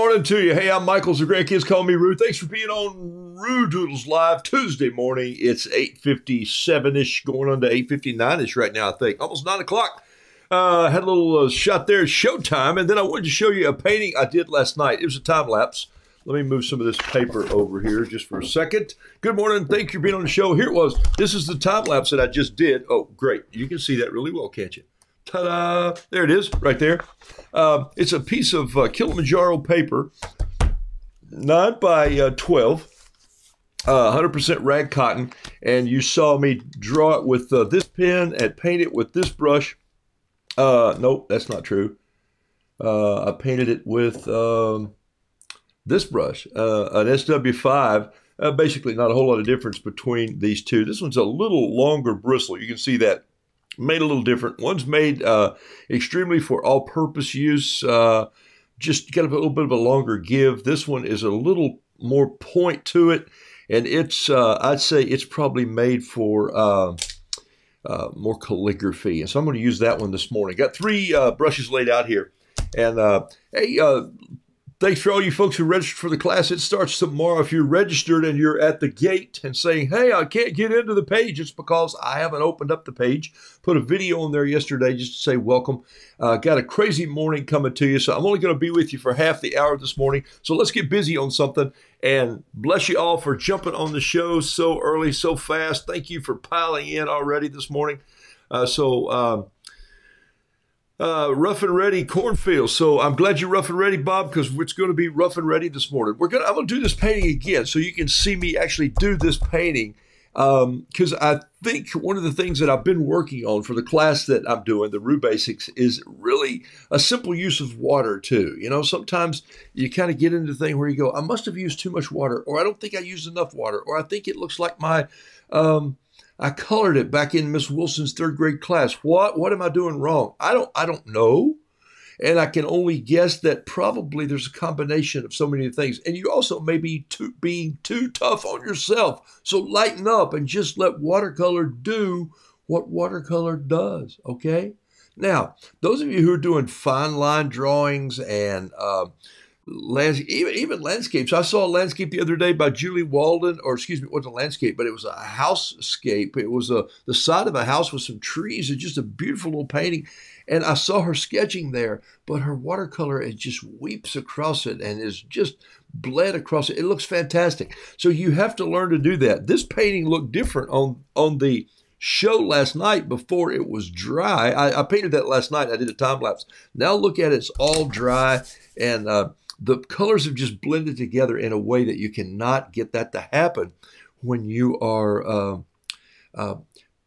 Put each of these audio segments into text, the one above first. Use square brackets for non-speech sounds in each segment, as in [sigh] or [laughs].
Morning to you. Hey, I'm Michael. The grandkids call me Roo. Thanks for being on Roo Doodles Live Tuesday morning. It's 8.57ish, going on to 8.59ish right now, I think. Almost 9 o'clock. Uh, had a little uh, shot there, showtime, and then I wanted to show you a painting I did last night. It was a time lapse. Let me move some of this paper over here just for a second. Good morning. Thank you for being on the show. Here it was. This is the time lapse that I just did. Oh, great. You can see that really well, can't you? Ta-da! There it is, right there. Uh, it's a piece of uh, Kilimanjaro paper, nine by uh, twelve, uh, hundred percent rag cotton, and you saw me draw it with uh, this pen and paint it with this brush. Uh, nope, that's not true. I painted it with um, this brush, an SW5. basically, not a whole lot of difference between these two. This one's a little longer bristle. You can see that made a little different. One's made uh, extremely for all purpose use, uh, just got a little bit of a longer give. This one is a little more point to it, and it's, uh, I'd say it's probably made for. Uh, uh, more calligraphy, and so I'm going to use that one this morning. Got three uh, brushes laid out here, and hey, Thanks for all you folks who registered for the class. It starts tomorrow. If you're registered and you're at the gate and saying, hey, I can't get into the page, it's because I haven't opened up the page. Put a video on there yesterday just to say welcome. Uh, got a crazy morning coming to you, so I'm only going to be with you for half the hour this morning. So let's get busy on something. And bless you all for jumping on the show so early, so fast. Thank you for piling in already this morning. Uh, so, um, uh, rough and ready cornfield. So I'm glad you're rough and ready, Bob, because it's going to be rough and ready this morning. We're gonna I'm gonna do this painting again, so you can see me actually do this painting. Because um, I think one of the things that I've been working on for the class that I'm doing, the Roo Basics, is really a simple use of water too. You know, sometimes you kind of get into the thing where you go, I must have used too much water, or I don't think I used enough water, or I think it looks like my um, I colored it back in Miss Wilson's third grade class. What what am I doing wrong? I don't I don't know. And I can only guess that probably there's a combination of so many things. And you also may be too, being too tough on yourself. So lighten up and just let watercolor do what watercolor does. Okay. Now, those of you who are doing fine line drawings and uh, landscape, even, even landscapes. I saw a landscape the other day by Julie Walden, or excuse me, it wasn't a landscape, but it was a housescape. It was a the side of a house with some trees and just a beautiful little painting. And I saw her sketching there, but her watercolor it just weeps across it and is just bled across it. It looks fantastic. So you have to learn to do that. This painting looked different on on the show last night before it was dry. I, I painted that last night. I did a time lapse. Now look at it; it's all dry and. Uh, the colors have just blended together in a way that you cannot get that to happen when you are uh, uh,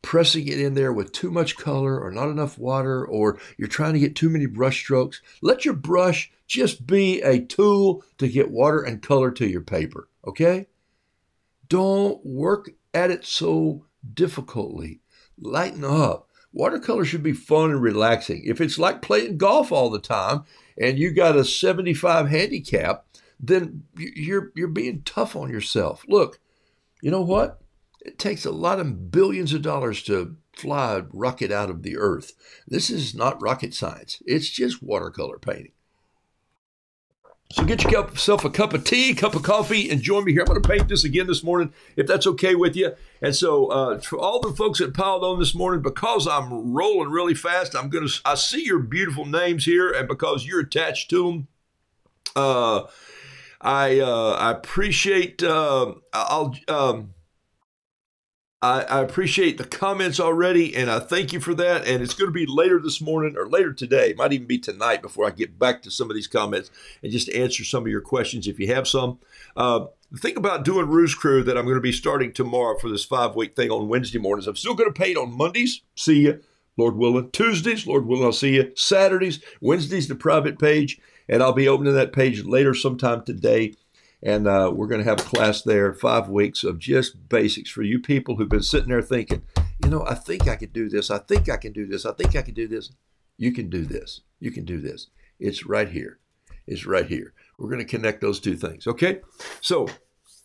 pressing it in there with too much color or not enough water or you're trying to get too many brush strokes. Let your brush just be a tool to get water and color to your paper, okay? Don't work at it so difficultly. Lighten up. Watercolor should be fun and relaxing. If it's like playing golf all the time, and you got a 75 handicap, then you're you're being tough on yourself. Look, you know what? It takes a lot of billions of dollars to fly a rocket out of the earth. This is not rocket science. It's just watercolor painting. So get yourself a cup of tea, cup of coffee, and join me here. I'm going to paint this again this morning, if that's okay with you. And so, uh, for all the folks that piled on this morning, because I'm rolling really fast, I'm going to. I see your beautiful names here, and because you're attached to them, uh, I uh, I appreciate. Uh, I'll. Um, I, I, appreciate the comments already, and I thank you for that. And it's going to be later this morning or later today. It might even be tonight before I get back to some of these comments and just answer some of your questions if you have some. Uh, the thing about doing Roo's Crew that I'm going to be starting tomorrow for this five week thing on Wednesday mornings, I'm still going to paint on Mondays. See you, Lord willing. Tuesdays, Lord willing, I'll see you. Saturdays, Wednesdays, the private page, and I'll be opening that page later sometime today and uh, we're going to have a class there, five weeks of just basics for you people who've been sitting there thinking, you know, I think I could do this. I think I can do this. I think I can do this. You can do this. You can do this. It's right here. It's right here. We're going to connect those two things. Okay. So,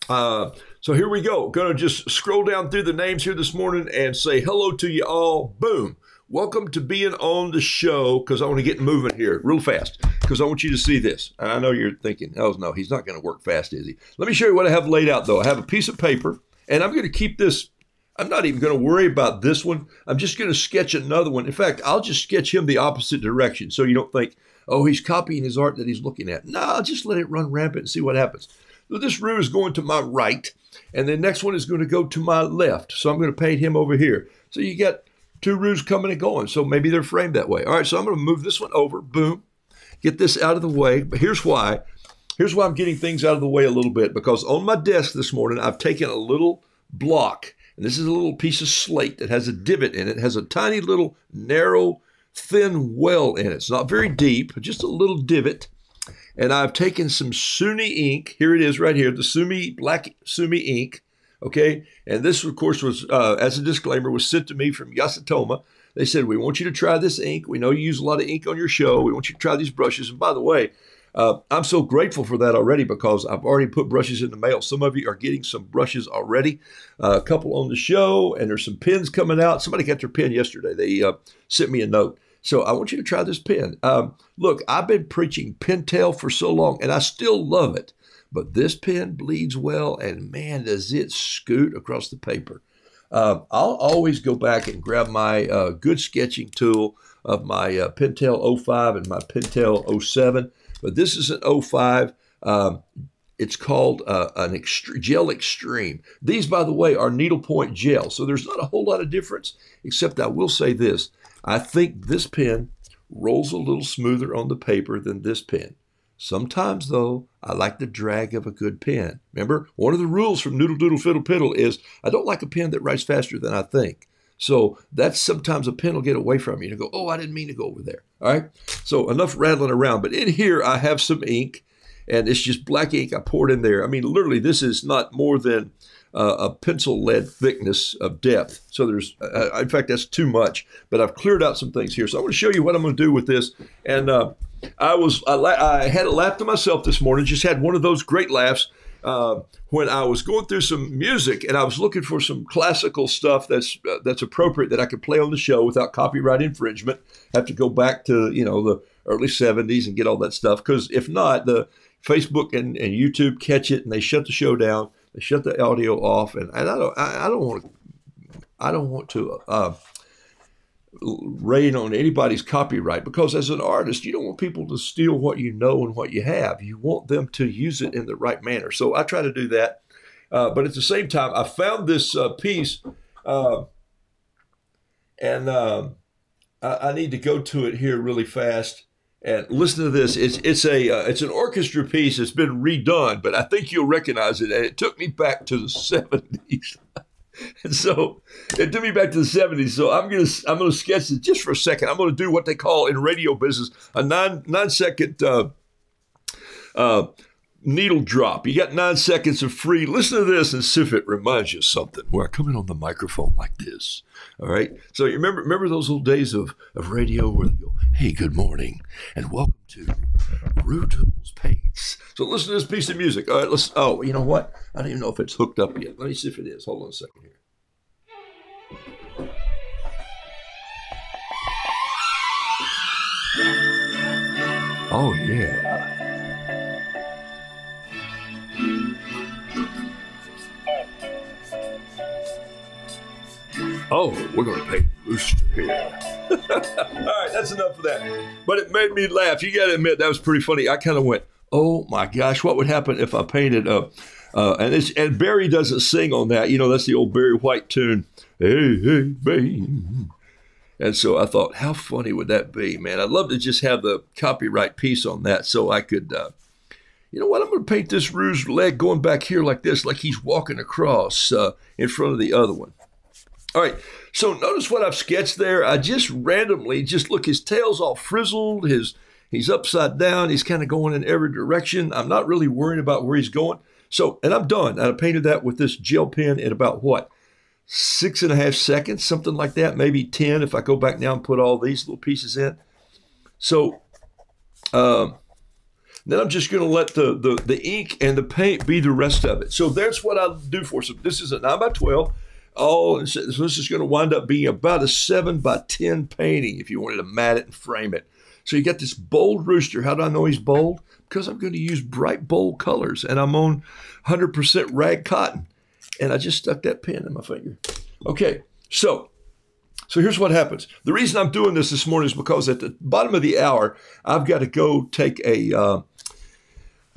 uh, so here we go. Going to just scroll down through the names here this morning and say hello to you all. Boom. Welcome to being on the show because I want to get moving here real fast because I want you to see this. And I know you're thinking, oh, no, he's not going to work fast, is he? Let me show you what I have laid out, though. I have a piece of paper, and I'm going to keep this. I'm not even going to worry about this one. I'm just going to sketch another one. In fact, I'll just sketch him the opposite direction so you don't think, oh, he's copying his art that he's looking at. No, I'll just let it run rampant and see what happens. So this room is going to my right, and the next one is going to go to my left. So I'm going to paint him over here. So you get two roux coming and going. So maybe they're framed that way. All right, so I'm going to move this one over. Boom. Get this out of the way. But here's why. Here's why I'm getting things out of the way a little bit because on my desk this morning, I've taken a little block, and this is a little piece of slate that has a divot in it. it has a tiny little narrow, thin well in it. It's not very deep, just a little divot. And I've taken some Sumi ink. Here it is right here, the Sumi black Sumi ink. Okay, and this, of course, was uh, as a disclaimer, was sent to me from Yasutomo. They said, "We want you to try this ink. We know you use a lot of ink on your show. We want you to try these brushes." And by the way, uh, I'm so grateful for that already because I've already put brushes in the mail. Some of you are getting some brushes already. Uh, a couple on the show, and there's some pens coming out. Somebody got their pen yesterday. They uh, sent me a note. So I want you to try this pen. Um, look, I've been preaching Pentel for so long, and I still love it. But this pen bleeds well, and man, does it scoot across the paper. Uh, I'll always go back and grab my uh, good sketching tool of my uh, Pentel 05 and my Pentel 07. But this is an 05. Um, it's called uh, an ext- gel extreme. These, by the way, are needlepoint gel, so there's not a whole lot of difference. Except I will say this: I think this pen rolls a little smoother on the paper than this pen. Sometimes, though, I like the drag of a good pen. Remember, one of the rules from Noodle Doodle Fiddle Piddle is I don't like a pen that writes faster than I think. So that's sometimes a pen will get away from you and go, oh, I didn't mean to go over there. All right. So enough rattling around. But in here, I have some ink, and it's just black ink I poured in there. I mean, literally, this is not more than uh, a pencil lead thickness of depth. So there's, uh, in fact, that's too much. But I've cleared out some things here. So I'm going to show you what I'm going to do with this. And uh, I was I, I, had a laugh to myself this morning. Just had one of those great laughs uh, when I was going through some music and I was looking for some classical stuff that's uh, that's appropriate that I could play on the show without copyright infringement. Have to go back to you know the early '70s and get all that stuff because if not, the Facebook and, and YouTube catch it and they shut the show down. They shut the audio off, and, and I don't I, I don't want to I don't want to. Uh, rain on anybody's copyright because as an artist you don't want people to steal what you know and what you have. You want them to use it in the right manner. So i try to do that. Uh, but at the same time i found this uh, piece uh, and um, I, I, need to go to it here really fast. And listen to this. It's, it's a uh, it's an orchestra piece. It's been redone but i think you'll recognize it. And it took me back to the [laughs] 70s And [laughs] so it took me back to the 70s. So I'm gonna I'm gonna sketch it just for a second. I'm gonna do what they call in radio business a nine nine second uh, uh, needle drop. You got nine seconds of free. Listen to this and see if it reminds you of something. Where I come in on the microphone like this. All right. So you remember remember those old days of, of radio where they go, "Hey, good morning, and welcome to Doodles Paints." So listen to this piece of music. All right. Let's. Oh, you know what? I don't even know if it's hooked up yet. Let me see if it is. Hold on a second here. Oh yeah. Oh, we're going to paint All right, that's enough of that. But it made me laugh. You got to admit that was pretty funny. I kind of went, "Oh my gosh, what would happen if I painted a?" Uh, and and Barry doesn't sing on that. You know, that's the old Barry White tune. Hey, hey, baby. And so I thought, how funny would that be, man? I'd love to just have the copyright piece on that so I could, uh, you know what? I'm going to paint this Rouge leg going back here like this, like he's walking across uh, in front of the other one. All right, so notice what I've sketched there. I just randomly, just look, his tail's all frizzled, his he's upside down, he's kind of going in every direction. I'm not really worrying about where he's going. So, and I'm done. I painted that with this gel pen in about what? Six and a half seconds, something like that, maybe 10 if I go back now and put all these little pieces in. So, um, then I'm just going to let the, the, the ink and the paint be the rest of it. So that's what I do for. some. this is a 9 by 12 Oh, so this is going to wind up being about a seven by 10 painting if you wanted to mat it and frame it. So you got this bold rooster. How do I know he's bold? Because I'm going to use bright, bold colors and I'm on 100% rag cotton. And I just stuck that pen in my finger. Okay, so so here's what happens. The reason I'm doing this this morning is because at the bottom of the hour, I've got to go take a uh,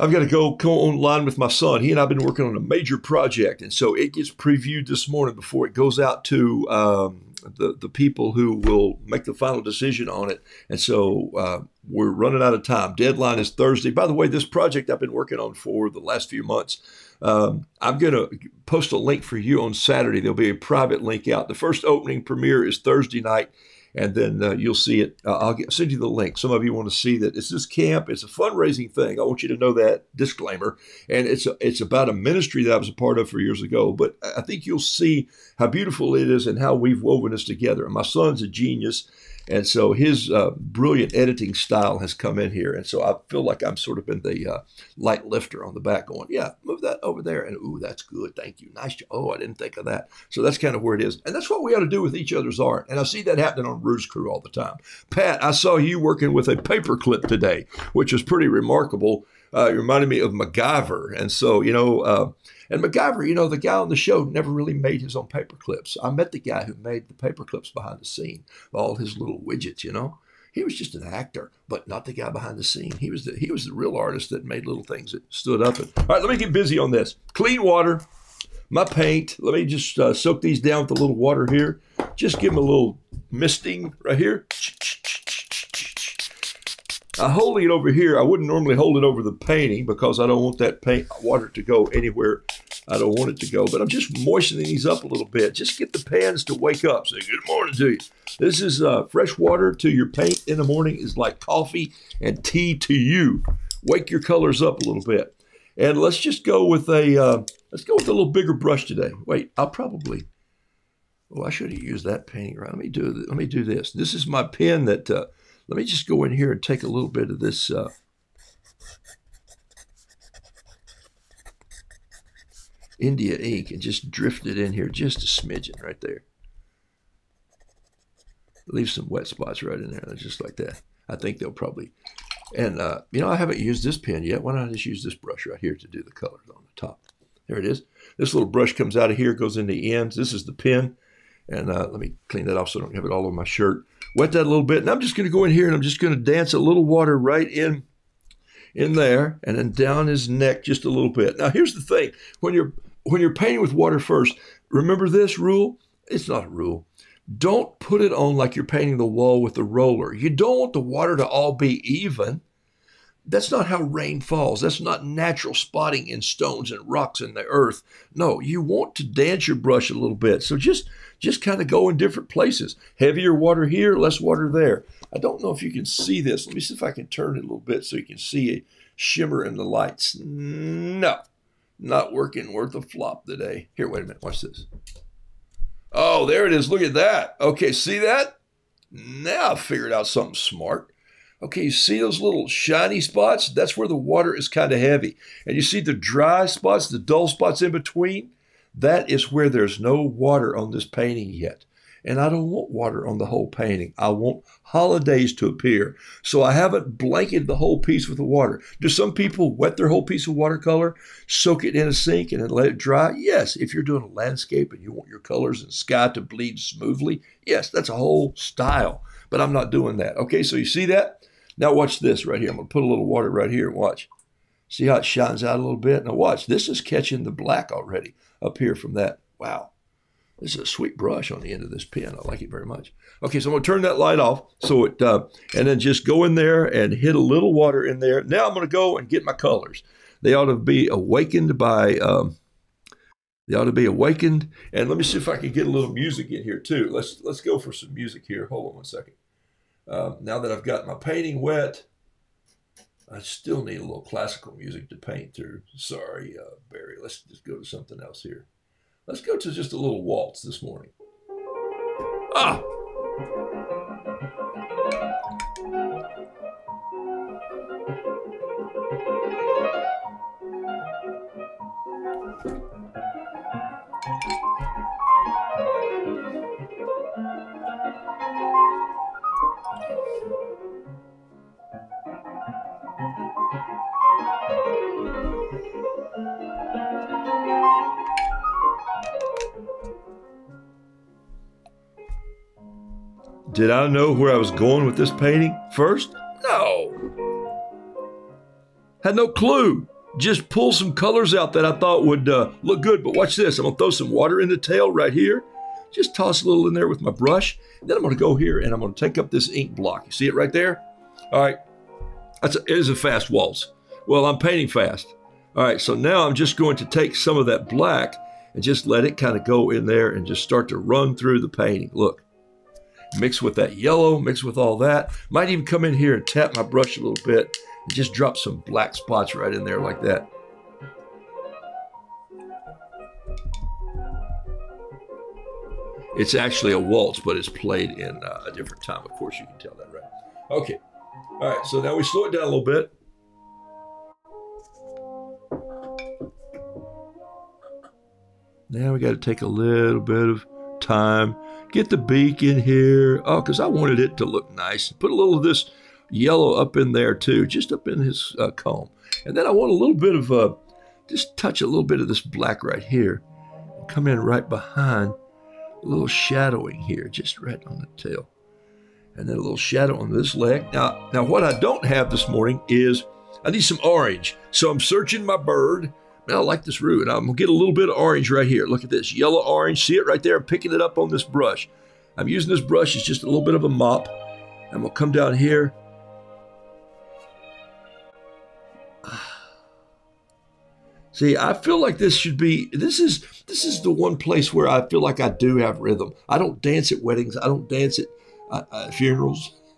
I've got to go go online with my son. He and I've been working on a major project, and so it gets previewed this morning before it goes out to um, the the people who will make the final decision on it. And so uh, we're running out of time. Deadline is Thursday. By the way, this project I've been working on for the last few months. Um, I'm going to post a link for you on Saturday. There'll be a private link out. The first opening premiere is Thursday night and then uh, you'll see it. Uh, I'll get, send you the link. Some of you want to see that. It's this camp. It's a fundraising thing. I want you to know that disclaimer. And it's a, it's about a ministry that I was a part of for years ago. But I think you'll see how beautiful it is and how we've woven this together. And my son's a genius. And so his uh, brilliant editing style has come in here. And so I feel like I'm sort of in the uh, light lifter on the back going, yeah, move that over there. And, ooh, that's good. Thank you. Nice. Job. Oh, I didn't think of that. So that's kind of where it is. And that's what we ought to do with each other's art. And I see that happening on Roo's Crew all the time. Pat, I saw you working with a paper clip today, which is pretty remarkable. Uh, it reminded me of MacGyver. And so, you know, uh, and MacGyver, you know, the guy on the show never really made his own paper clips. I met the guy who made the paper clips behind the scene, all his little widgets, you know. He was just an actor, but not the guy behind the scene. He was the he was the real artist that made little things that stood up. And, all right, let me get busy on this. Clean water, my paint. Let me just uh, soak these down with a little water here. Just give them a little misting right here. I hold it over here. I wouldn't normally hold it over the painting because I don't want that paint water to go anywhere I don't want it to go. But I'm just moistening these up a little bit. Just get the pans to wake up. Say good morning to you. This is uh, fresh water to your paint in the morning is like coffee and tea to you. Wake your colors up a little bit. And let's just go with a uh, let's go with a little bigger brush today. Wait, I'll probably. Oh, I should have used that painting. Right. Let me do. Let me do this. This is my pen that. Uh, let me just go in here and take a little bit of this uh, India ink and just drift it in here just a smidgen right there. Leave some wet spots right in there, just like that. I think they'll probably, and uh, you know, I haven't used this pen yet. Why not just use this brush right here to do the colors on the top? There it is. This little brush comes out of here, goes in the ends. This is the pen. And uh, let me clean that off so I don't have it all over my shirt wet that a little bit. And I'm just going to go in here and I'm just going to dance a little water right in in there and then down his neck just a little bit. Now here's the thing. When you're when you're painting with water first, remember this rule? It's not a rule. Don't put it on like you're painting the wall with the roller. You don't want the water to all be even. That's not how rain falls. That's not natural spotting in stones and rocks in the earth. No, you want to dance your brush a little bit. So just just kind of go in different places. Heavier water here, less water there. I don't know if you can see this. Let me see if I can turn it a little bit so you can see a shimmer in the lights. No, not working worth a flop today. Here, wait a minute. Watch this. Oh, there it is. Look at that. Okay, see that? Now I figured out something smart. Okay, you see those little shiny spots? That's where the water is kind of heavy. And you see the dry spots, the dull spots in between? That is where there's no water on this painting yet. And I don't want water on the whole painting. I want holidays to appear. So I haven't blanketed the whole piece with the water. Do some people wet their whole piece of watercolor, soak it in a sink, and then let it dry? Yes. If you're doing a landscape and you want your colors and sky to bleed smoothly, yes, that's a whole style. But I'm not doing that. Okay, so you see that? Now watch this right here. I'm going to put a little water right here and watch. See how it shines out a little bit? Now watch. This is catching the black already up here from that. Wow. This is a sweet brush on the end of this pen. I like it very much. Okay, so I'm going to turn that light off. So it, uh, and then just go in there and hit a little water in there. Now I'm going to go and get my colors. They ought to be awakened by, um, they ought to be awakened. And let me see if I can get a little music in here too. Let's let's go for some music here. Hold on one second. Uh, now that I've got my painting wet, I still need a little classical music to paint through. Sorry, uh, Barry. Let's just go to something else here. Let's go to just a little waltz this morning. Ah! Did I know where I was going with this painting first? No. Had no clue. Just pulled some colors out that I thought would uh, look good. But watch this. I'm going to throw some water in the tail right here. Just toss a little in there with my brush. Then I'm going to go here and I'm going to take up this ink block. You see it right there? All right. That's a, it is a fast waltz. Well, I'm painting fast. All right. So now I'm just going to take some of that black and just let it kind of go in there and just start to run through the painting. Look, mix with that yellow, mix with all that. Might even come in here and tap my brush a little bit and just drop some black spots right in there like that. It's actually a waltz, but it's played in uh, a different time. Of course, you can tell that, right? Okay. All right, so now we slow it down a little bit. Now we got to take a little bit of time, get the beak in here. Oh, because I wanted it to look nice. Put a little of this yellow up in there too, just up in his uh, comb. And then I want a little bit of, uh, just touch a little bit of this black right here. Come in right behind, a little shadowing here, just right on the tail. And then a little shadow on this leg. Now, now what I don't have this morning is I need some orange. So I'm searching my bird Man, I like this root. I'm to get a little bit of orange right here. Look at this yellow orange. See it right there? I'm picking it up on this brush. I'm using this brush. It's just a little bit of a mop. I'm to come down here. See, I feel like this should be this is this is the one place where I feel like I do have rhythm. I don't dance at weddings. I don't dance at uh, uh, funerals. [laughs]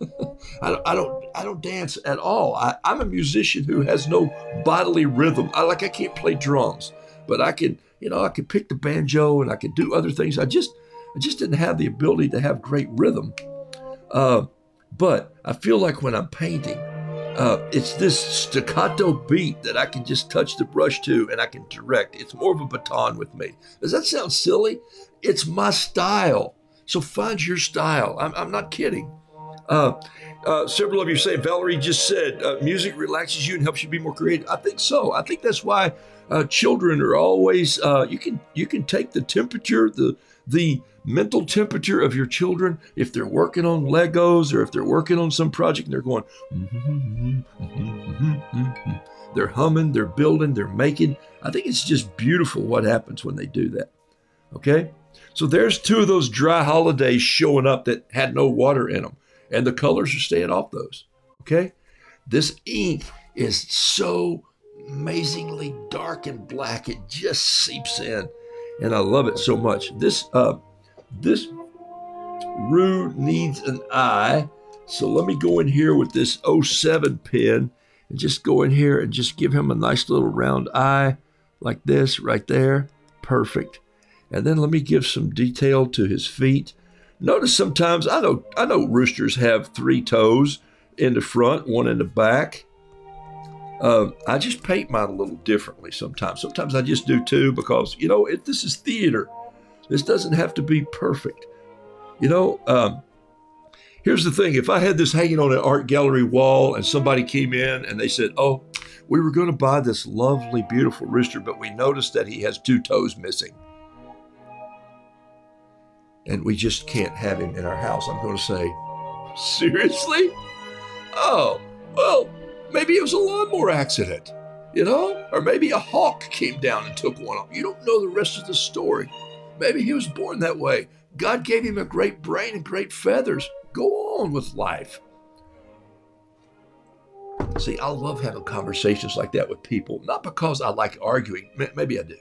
I, don't, I don't I don't dance at all. I, I'm a musician who has no bodily rhythm. I like I can't play drums, but I can you know I can pick the banjo and I can do other things. I just I just didn't have the ability to have great rhythm. Uh, but I feel like when I'm painting, uh, it's this staccato beat that I can just touch the brush to and I can direct. It's more of a baton with me. Does that sound silly? It's my style. So find your style. I'm, I'm not kidding. Uh, uh, several of you say, Valerie just said, uh, music relaxes you and helps you be more creative. I think so. I think that's why uh, children are always. Uh, you can you can take the temperature, the the mental temperature of your children if they're working on Legos or if they're working on some project and they're going. [laughs] they're humming, they're building, they're making. I think it's just beautiful what happens when they do that. Okay, so there's two of those dry holidays showing up that had no water in them and the colors are staying off those. Okay? This ink is so amazingly dark and black. It just seeps in. And I love it so much. This uh this Roo needs an eye. So let me go in here with this 07 pen and just go in here and just give him a nice little round eye like this right there. Perfect. And then let me give some detail to his feet. Notice sometimes I know I know roosters have three toes in the front, one in the back. Uh, I just paint mine a little differently sometimes. Sometimes I just do two because you know it, this is theater. This doesn't have to be perfect. You know, um, here's the thing: if I had this hanging on an art gallery wall and somebody came in and they said, "Oh, we were going to buy this lovely, beautiful rooster, but we noticed that he has two toes missing," and we just can't have him in our house. I'm going to say, seriously? Oh, well, maybe it was a lawnmower accident, you know? Or maybe a hawk came down and took one off. You don't know the rest of the story. Maybe he was born that way. God gave him a great brain and great feathers. Go on with life. See, I love having conversations like that with people, not because I like arguing, maybe I do,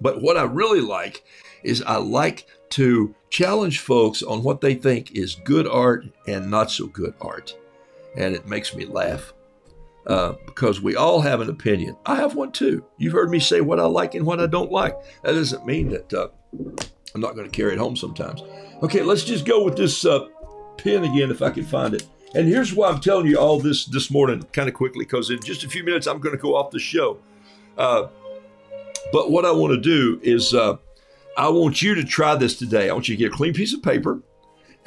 but what I really like is I like to challenge folks on what they think is good art and not so good art. And it makes me laugh uh, because we all have an opinion. I have one too. You've heard me say what I like and what I don't like. That doesn't mean that uh, I'm not going to carry it home sometimes. Okay, let's just go with this uh, pen again if I can find it. And here's why I'm telling you all this this morning, kind of quickly, because in just a few minutes I'm going to go off the show. Uh, but what I want to do is uh, I want you to try this today. I want you to get a clean piece of paper.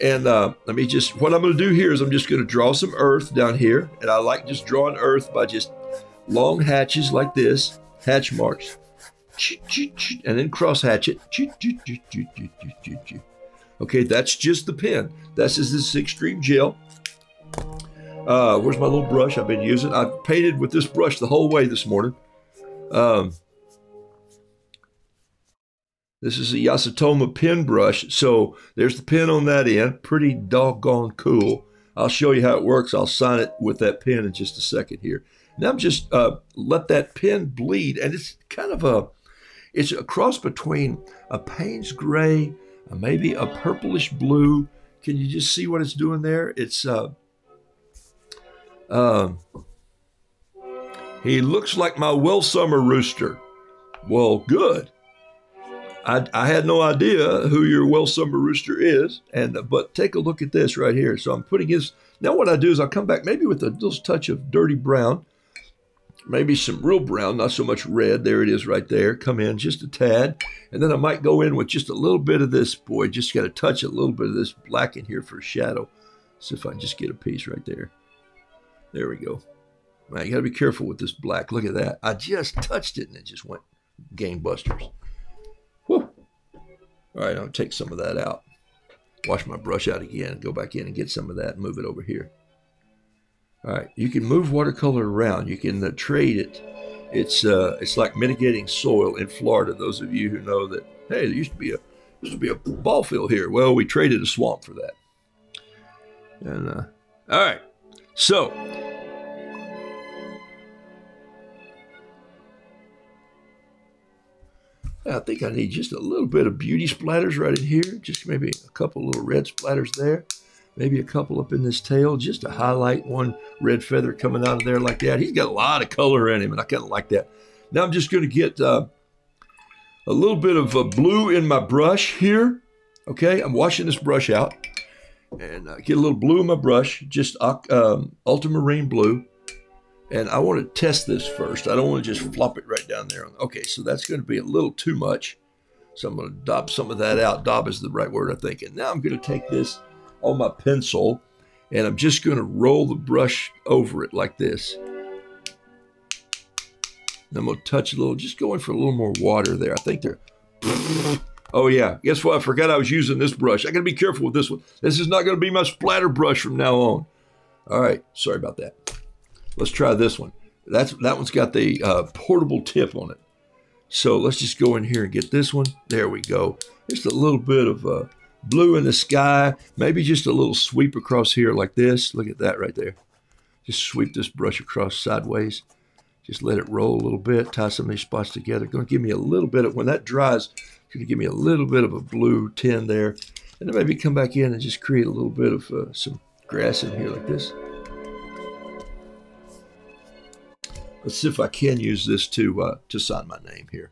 And uh, let me just, what I'm going to do here is I'm just going to draw some earth down here. And I like just drawing earth by just long hatches like this, hatch marks, and then cross hatch it. Okay, that's just the pen. That's just this extreme gel. Uh, where's my little brush I've been using? I've painted with this brush the whole way this morning. Um, this is a Yasutomo pen brush. So there's the pen on that end. Pretty doggone cool. I'll show you how it works. I'll sign it with that pen in just a second here. Now I'm just uh, let that pen bleed, and it's kind of a, it's a cross between a Payne's gray, maybe a purplish blue. Can you just see what it's doing there? It's uh, um, he looks like my Welsummer rooster. Well, good. I, I had no idea who your Welsummer rooster is, and uh, but take a look at this right here. So I'm putting his. Now what I do is I'll come back maybe with a little touch of dirty brown, maybe some real brown, not so much red. There it is right there. Come in just a tad, and then I might go in with just a little bit of this. Boy, just got to touch a little bit of this black in here for a shadow. See if I can just get a piece right there. There we go. Man, you got to be careful with this black. Look at that. I just touched it and it just went gangbusters. All right, I'll take some of that out. Wash my brush out again. Go back in and get some of that and move it over here. All right, you can move watercolor around. You can uh, trade it. It's uh, it's like mitigating soil in Florida. Those of you who know that, hey, there used to be a used to be a ball field here. Well, we traded a swamp for that. And uh, all right, so I think I need just a little bit of beauty splatters right in here. Just maybe a couple little red splatters there. Maybe a couple up in this tail just to highlight one red feather coming out of there like that. He's got a lot of color in him, and I kind of like that. Now I'm just going to get uh, a little bit of uh, blue in my brush here. Okay, I'm washing this brush out. And uh, get a little blue in my brush, just um, ultramarine blue. And I want to test this first. I don't want to just flop it right down there. Okay, so that's going to be a little too much. So I'm going to daub some of that out. Daub is the right word, I think. And now I'm going to take this on my pencil and I'm just going to roll the brush over it like this. And I'm going to touch a little, just going for a little more water there. I think they're. Oh, yeah. Guess what? I forgot I was using this brush. I got to be careful with this one. This is not going to be my splatter brush from now on. All right. Sorry about that. Let's try this one. That's That one's got the uh, portable tip on it. So let's just go in here and get this one. There we go. Just a little bit of uh, blue in the sky. Maybe just a little sweep across here like this. Look at that right there. Just sweep this brush across sideways. Just let it roll a little bit. Tie some of these spots together. Going to give me a little bit of, when that dries, going to give me a little bit of a blue tint there. And then maybe come back in and just create a little bit of uh, some grass in here like this. Let's see if I can use this to uh, to sign my name here.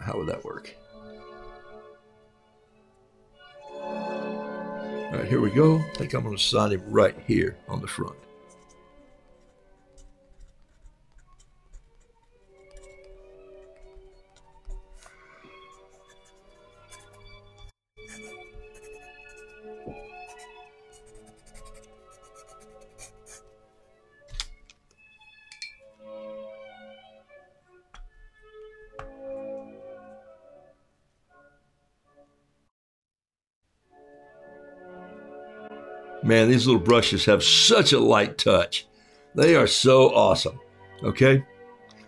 How would that work? All right, here we go. I think I'm going to sign him right here on the front. Man, these little brushes have such a light touch. They are so awesome. Okay?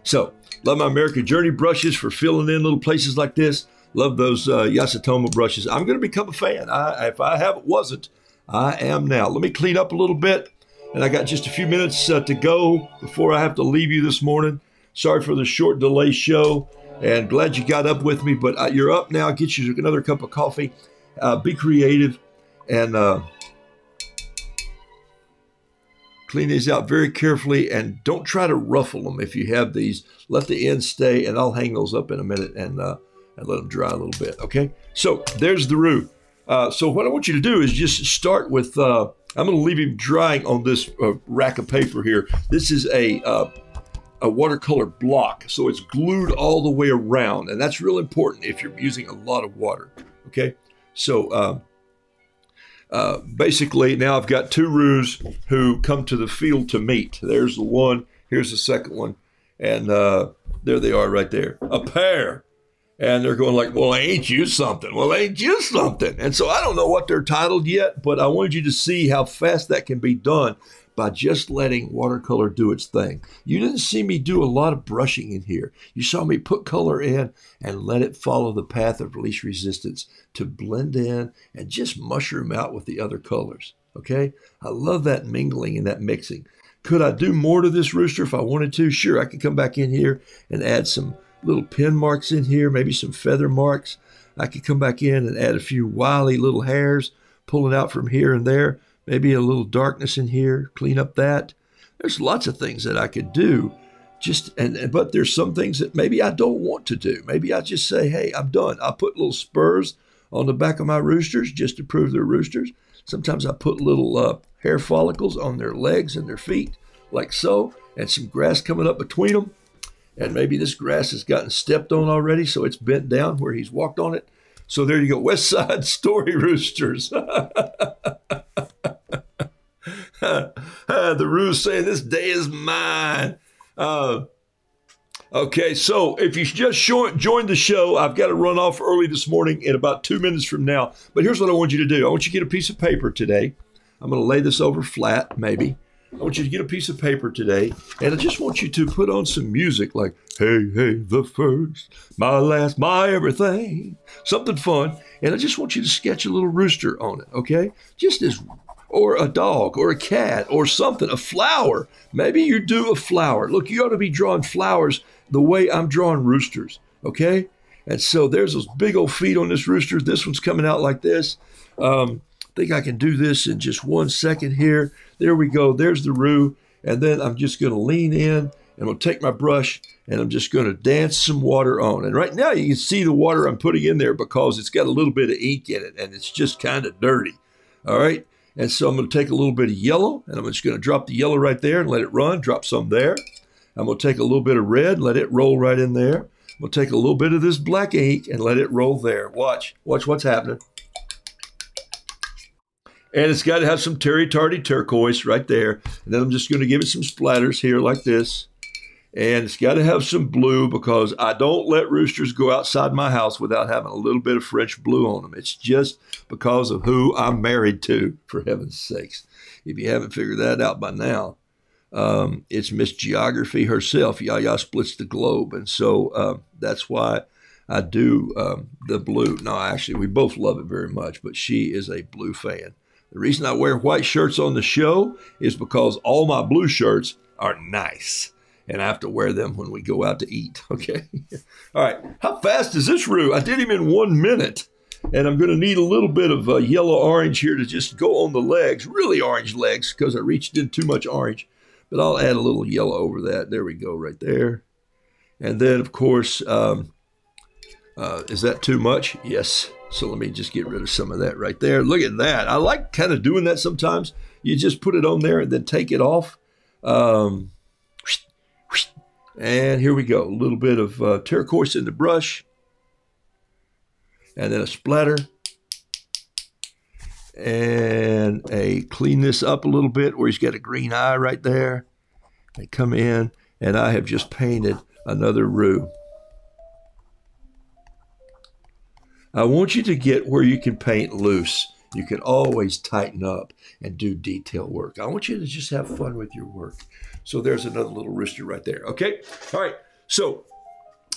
So, love my American Journey brushes for filling in little places like this. Love those uh, Yasutomo brushes. I'm going to become a fan. I, if I haven't, wasn't, I am now. Let me clean up a little bit. And I got just a few minutes uh, to go before I have to leave you this morning. Sorry for the short delay show. And glad you got up with me. But uh, you're up now. Get you another cup of coffee. Uh, be creative. And uh, Clean these out very carefully and don't try to ruffle them if you have these. Let the ends stay and I'll hang those up in a minute and, uh, and let them dry a little bit. Okay, so there's the roux. Uh, so what I want you to do is just start with, uh, I'm going to leave him drying on this uh, rack of paper here. This is a, uh, a watercolor block, so it's glued all the way around. And that's real important if you're using a lot of water. Okay, so uh, basically, now I've got two roos who come to the field to meet. There's the one. Here's the second one. And uh, there they are right there. A pair. And they're going like, "Well, ain't you something? Well, ain't you something?" And so I don't know what they're titled yet, but I wanted you to see how fast that can be done by just letting watercolor do its thing. You didn't see me do a lot of brushing in here. You saw me put color in and let it follow the path of least resistance to blend in and just mushroom out with the other colors. Okay? I love that mingling and that mixing. Could I do more to this rooster if I wanted to? Sure, I could come back in here and add some little pin marks in here, maybe some feather marks. I could come back in and add a few wily little hairs pulling out from here and there maybe a little darkness in here, clean up that. There's lots of things that I could do. Just and but there's some things that maybe I don't want to do. Maybe I just say, "Hey, I'm done." I put little spurs on the back of my roosters just to prove they're roosters. Sometimes I put little uh, hair follicles on their legs and their feet, like so, and some grass coming up between them. And maybe this grass has gotten stepped on already, so it's bent down where he's walked on it. So there you go, [laughs] West Side Story Roosters. [laughs] the ruse saying this day is mine. Uh, okay, so if you just joined the show, I've got to run off early this morning in about two minutes from now. But here's what I want you to do I want you to get a piece of paper today. I'm going to lay this over flat, maybe. I want you to get a piece of paper today, and I just want you to put on some music like, hey, hey, the first, my last, my everything, something fun. And I just want you to sketch a little rooster on it, okay? Just as or a dog or a cat or something, a flower. Maybe you do a flower. Look, you ought to be drawing flowers the way I'm drawing roosters, okay? And so there's those big old feet on this rooster. This one's coming out like this. Um, think I can do this in just one second here. There we go. There's the roux. And then I'm just going to lean in and I'll take my brush and I'm just going to dance some water on. And right now you can see the water I'm putting in there because it's got a little bit of ink in it and it's just kind of dirty. All right. And so I'm going to take a little bit of yellow and I'm just going to drop the yellow right there and let it run, drop some there. I'm going to take a little bit of red, let it roll right in there. I'm going to take a little bit of this black ink and let it roll there. Watch, watch what's happening. And it's got to have some Terry Tardy turquoise right there. And then I'm just going to give it some splatters here like this and it's got to have some blue because I don't let roosters go outside my house without having a little bit of French blue on them. It's just because of who I'm married to, for heaven's sakes. If you haven't figured that out by now, um, it's Miss Geography herself. Yaya splits the globe, and so uh, that's why I do um, the blue. No, actually, we both love it very much, but she is a blue fan. The reason I wear white shirts on the show is because all my blue shirts are nice and I have to wear them when we go out to eat. [laughs] Okay. All right. How fast is this roo? I did him in one minute. And I'm going to need a little bit of uh, yellow orange here to just go on the legs, really orange legs, because I reached in too much orange. But I'll add a little yellow over that. There we go, right there. And then, of course, um, uh, is that too much? Yes. So let me just get rid of some of that right there. Look at that. I like kind of doing that sometimes. You just put it on there and then take it off. Um, and here we go. A little bit of uh, turquoise in the brush. And then a splatter. And a clean this up a little bit where he's got a green eye right there. And come in. And I have just painted another roo. I want you to get where you can paint loose. You can always tighten up and do detail work. I want you to just have fun with your work. So there's another little rooster right there. Okay. All right. So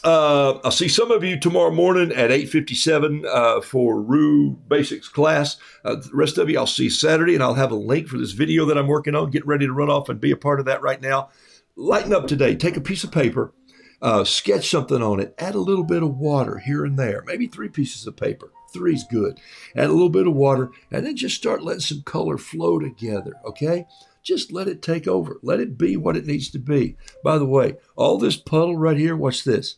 uh, I'll see some of you tomorrow morning at 8:57 uh, for Roo Basics class. Uh, the rest of you, I'll see Saturday, and I'll have a link for this video that I'm working on. Get ready to run off and be a part of that right now. Lighten up today. Take a piece of paper, uh, sketch something on it. Add a little bit of water here and there. Maybe three pieces of paper. Three's good. Add a little bit of water, and then just start letting some color flow together. Okay. Just let it take over. Let it be what it needs to be. By the way, all this puddle right here, watch this.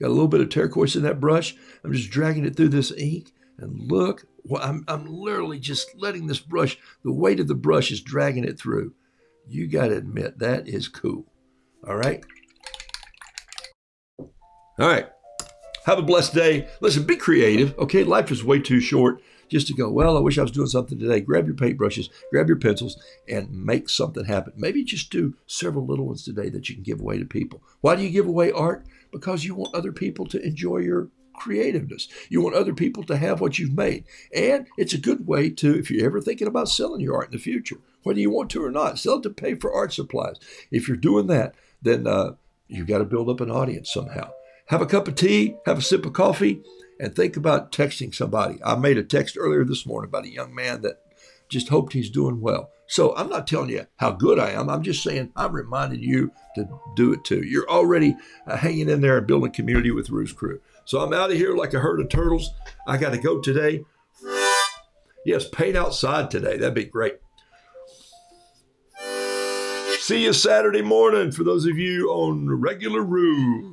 Got a little bit of turquoise in that brush. I'm just dragging it through this ink. And look, I'm, I'm literally just letting this brush, the weight of the brush is dragging it through. You got to admit, that is cool. All right? All right. Have a blessed day. Listen, be creative, okay? Life is way too short just to go, well, I wish I was doing something today. Grab your paintbrushes, grab your pencils, and make something happen. Maybe just do several little ones today that you can give away to people. Why do you give away art? Because you want other people to enjoy your creativeness. You want other people to have what you've made. And it's a good way to, if you're ever thinking about selling your art in the future, whether you want to or not, sell it to pay for art supplies. If you're doing that, then uh, you've got to build up an audience somehow. Have a cup of tea, have a sip of coffee, and think about texting somebody. I made a text earlier this morning about a young man that just hoped he's doing well. So I'm not telling you how good I am. I'm just saying I'm reminding you to do it too. You're already uh, hanging in there and building community with Roo's Crew. So I'm out of here like a herd of turtles. I got to go today. Yes, paint outside today. That'd be great. See you Saturday morning for those of you on regular Roo.